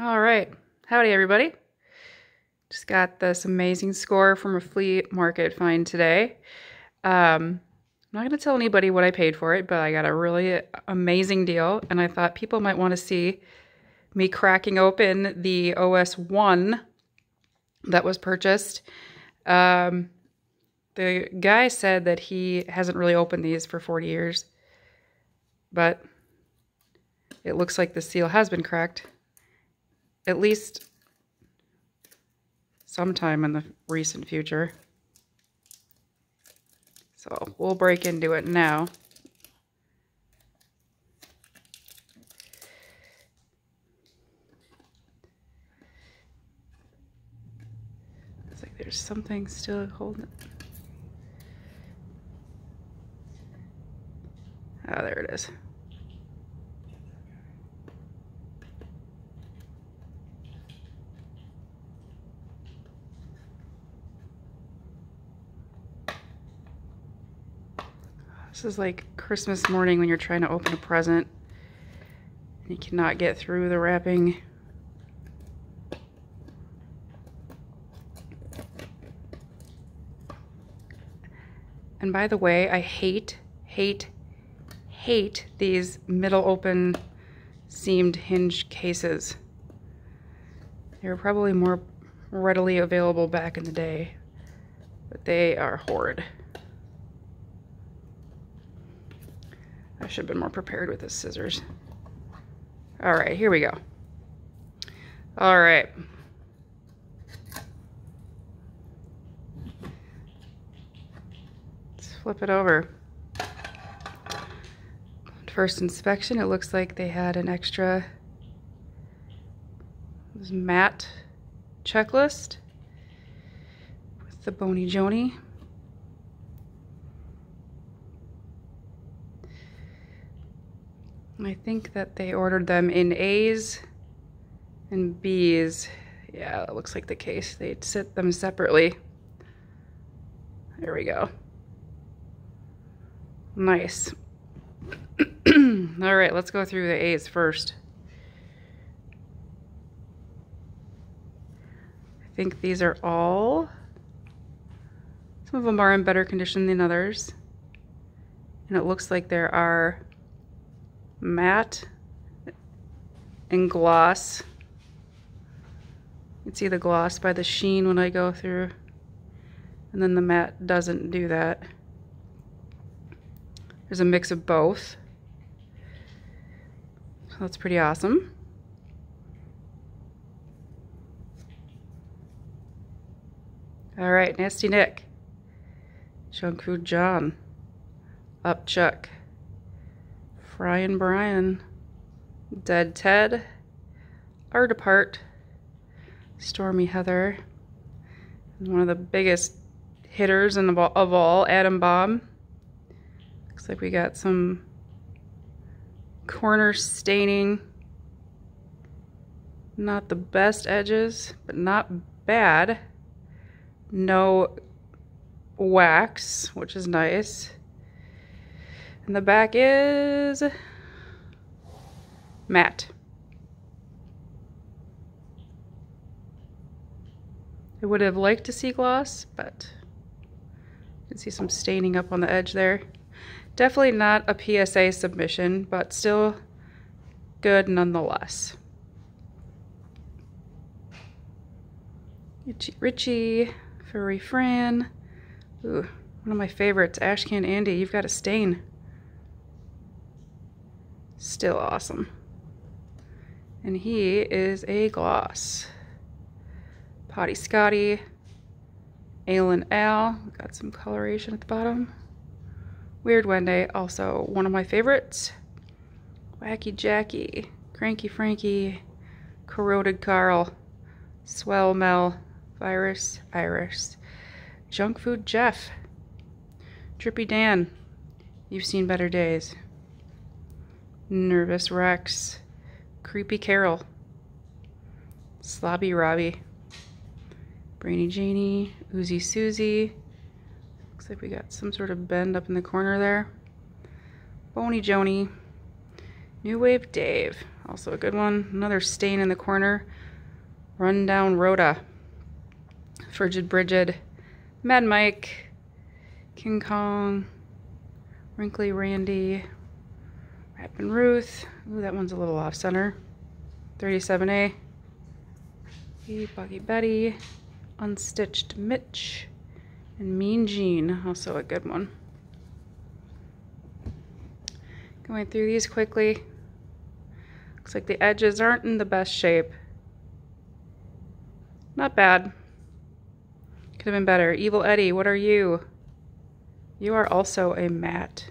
All right. Howdy, everybody. Just got this amazing score from a flea market find today. Um, I'm not going to tell anybody what I paid for it, but I got a really amazing deal, and I thought people might want to see me cracking open the OS 1 that was purchased. Um, the guy said that he hasn't really opened these for 40 years, but it looks like the seal has been cracked at least sometime in the recent future. So we'll break into it now. It's like there's something still holding it. Oh, there it is. This is like Christmas morning when you're trying to open a present. And you cannot get through the wrapping. And by the way, I hate, hate, hate these middle open seamed hinge cases. They were probably more readily available back in the day, but they are horrid. I should have been more prepared with the scissors. All right, here we go. All right. Let's flip it over. First inspection, it looks like they had an extra matte checklist with the Bony Joni. I think that they ordered them in A's and B's. Yeah, that looks like the case. They'd sit them separately. There we go. Nice. All right, let's go through the A's first. I think these are all, some of them are in better condition than others. And it looks like there are matte and gloss. You can see the gloss by the sheen when I go through. And then the matte doesn't do that. There's a mix of both. So that's pretty awesome. All right, Nasty Nick. Food John. Up Chuck. Fryin' Brian, Dead Ted, Art Apart, Stormy Heather, one of the biggest hitters of all, Adam Bomb. Looks like we got some corner staining. Not the best edges, but not bad. No wax, which is nice. And the back is matte. I would have liked to see gloss, but you can see some staining up on the edge there. Definitely not a PSA submission, but still good nonetheless. Richie, Richie Furry Fran. Ooh, one of my favorites, Ashcan Andy. You've got a stain. Still awesome. And he is a gloss. Potty Scotty. Alien Ian. Got some coloration at the bottom. Weird Wendy, also one of my favorites. Wacky Jackie. Cranky Frankie. Corroded Carl. Swell Mel. Virus Iris. Junk Food Jeff. Drippy Dan. You've seen better days. Nervous Rex, Creepy Carol, Slobby Robbie, Brainy Janie, Oozy Susie. Looks like we got some sort of bend up in the corner there. Bony Joni, New Wave Dave. also a good one. Another stain in the corner. Rundown Rhoda. Frigid Bridget. Mad Mike. Kim Kong. Wrinkly Randy. Rappin' Ruth. Ooh, that one's a little off center. 37A. Buggy Betty. Unstitched Mitch. And Mean Gene, also a good one. Going through these quickly. Looks like the edges aren't in the best shape. Not bad. Could have been better. Evil Eddie, what are you? You are also a matte.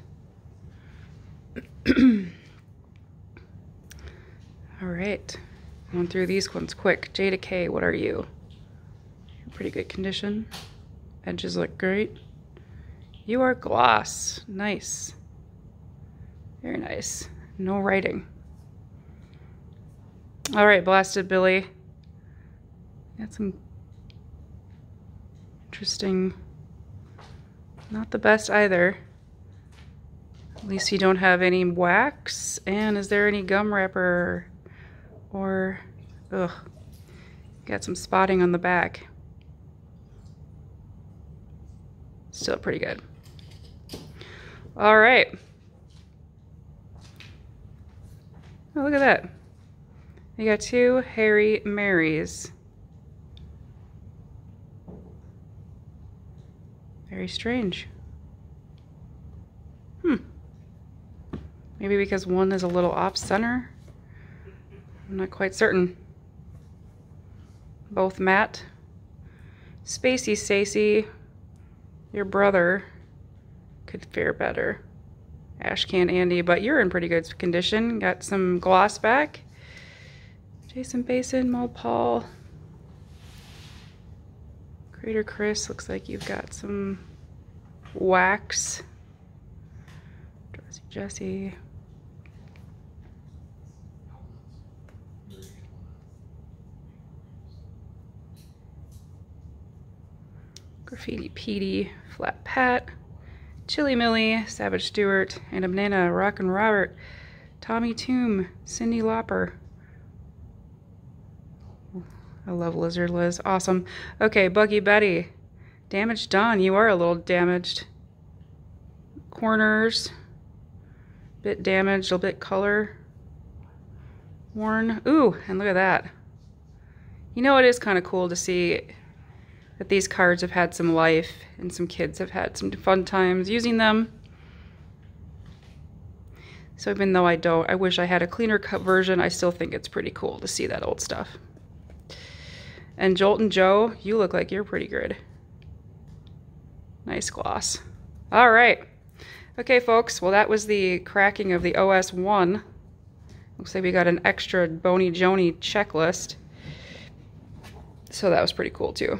All right. Going through these ones quick. Jay Decay, what are you? Pretty good condition. Edges look great. You are gloss. Nice. Very nice. No writing. All right, Blasted Billy. Got some interesting, not the best either. At least you don't have any wax. And is there any gum wrapper or, ugh, got some spotting on the back. Still pretty good. All right. Oh, look at that. You got two Hairy Marys. Very strange. Maybe because one is a little off center. I'm not quite certain. Both matte. Spacey Stacy, your brother could fare better. Ashcan Andy, but you're in pretty good condition. Got some gloss back. Jason Basin, Mo Paul. Crater Chris, looks like you've got some wax. Dressy Jesse. Graffiti Petey, Flat Pat. Chilly Millie, Savage Stewart, and a Banana, Rockin' Robert, Tommy Toom, Cindy Lauper. I love Lizard Liz. Awesome. Okay, Buggy Betty. Damage done. You are a little damaged. Corners. Bit damaged, a little bit color. Worn. Ooh, and look at that. You know, it is kind of cool to see that these cards have had some life and some kids have had some fun times using them. So even though I don't, I wish I had a cleaner cut version, I still think it's pretty cool to see that old stuff. And Jolt and Joe, you look like you're pretty good. Nice gloss. All right. Okay, folks. Well, that was the cracking of the OS 1. Looks like we got an extra Bony Joni checklist. So that was pretty cool, too.